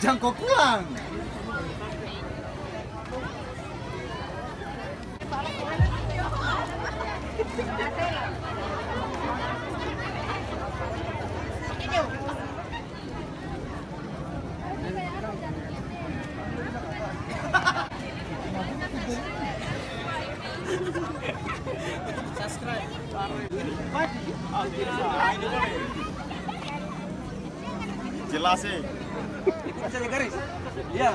Jangkau pulang. Jelas sih. Ikut saja garis. Iya.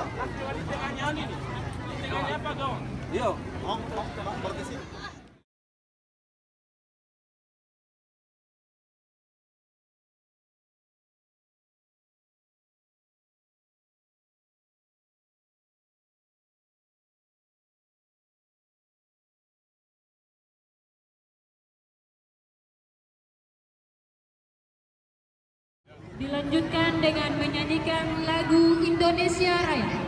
Iya. Oh, oh, berarti sih. Dilanjutkan dengan menyanyikan lagu Indonesia Raya.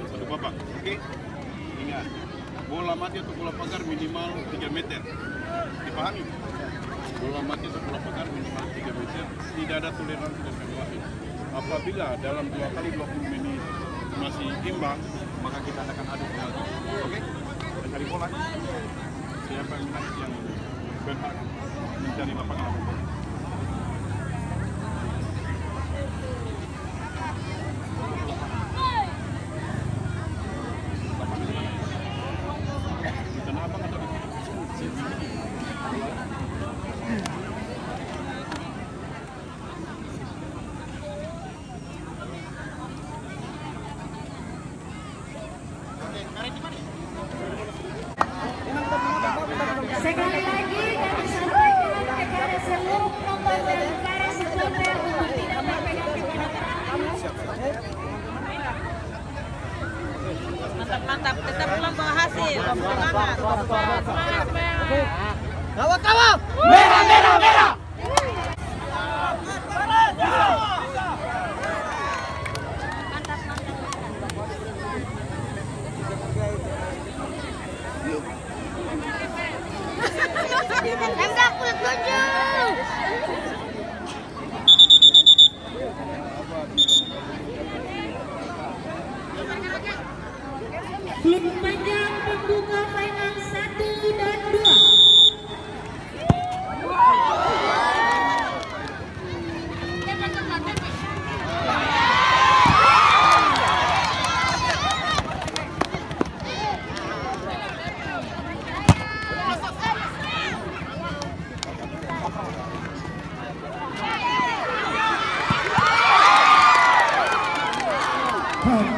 Dalam satu babak. Oke? Ingat, bola mati atau bola pagar minimal 3 meter. Dipahami? Bola mati atau bola pagar minimal 3 meter. Tidak ada toleransi dan wasit. Apabila dalam dua kali 20 menit masih imbang, maka kita akan adu penalti. Oke? Kita cari bola. Siapa yang menang yang berhak mencari lapangan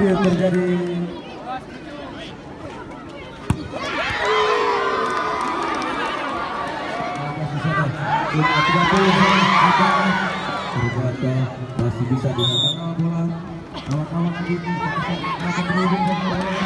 hampir terjadi Masih sama. Belum ada 30 sekarang. Ricardo masih bisa dihantam awal bola kawan-kawan ini akan berhubung dengan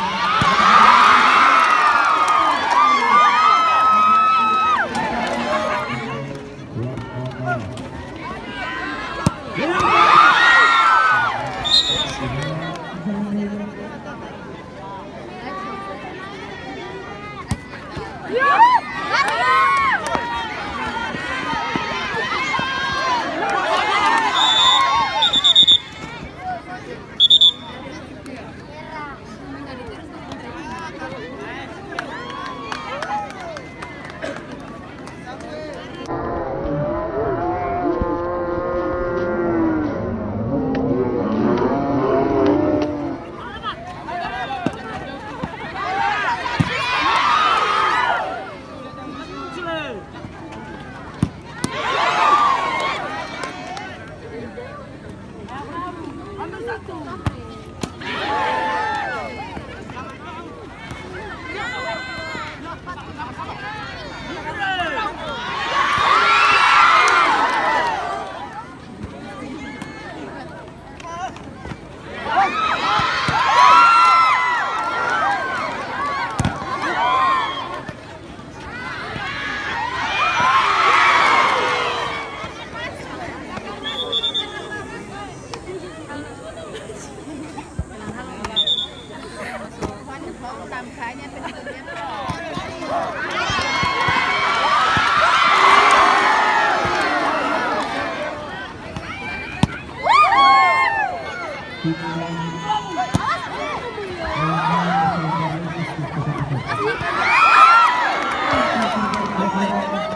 Woi,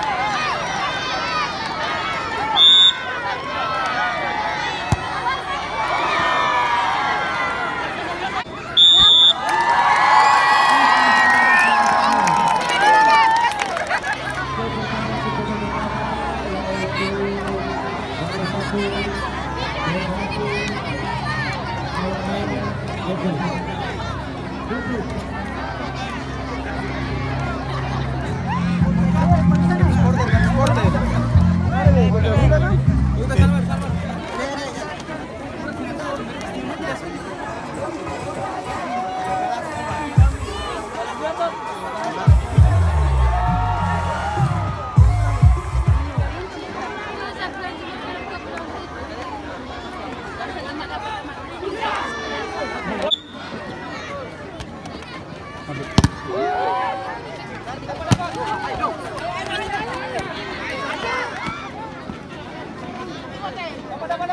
頑張れ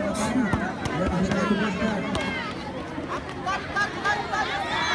Thank you.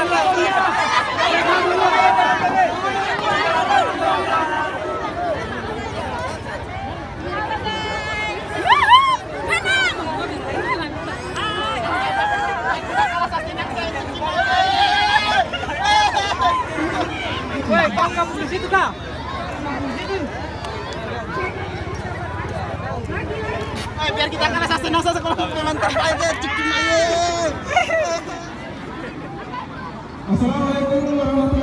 Eh, biar kita kena sasinosa sasenang kalau memang terbaik aja. asсалoмu алейкум l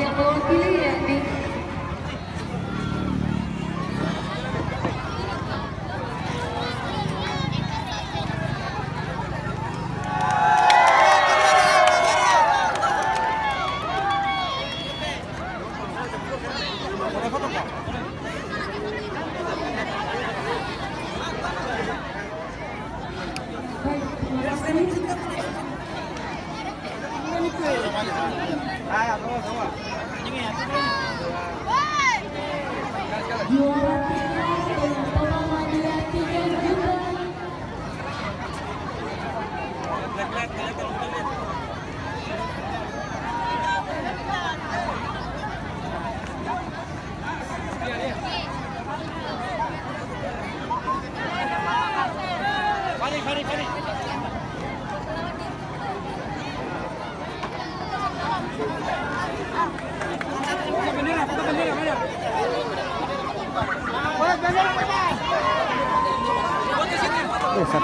yang mewakili yakni Baik, Esa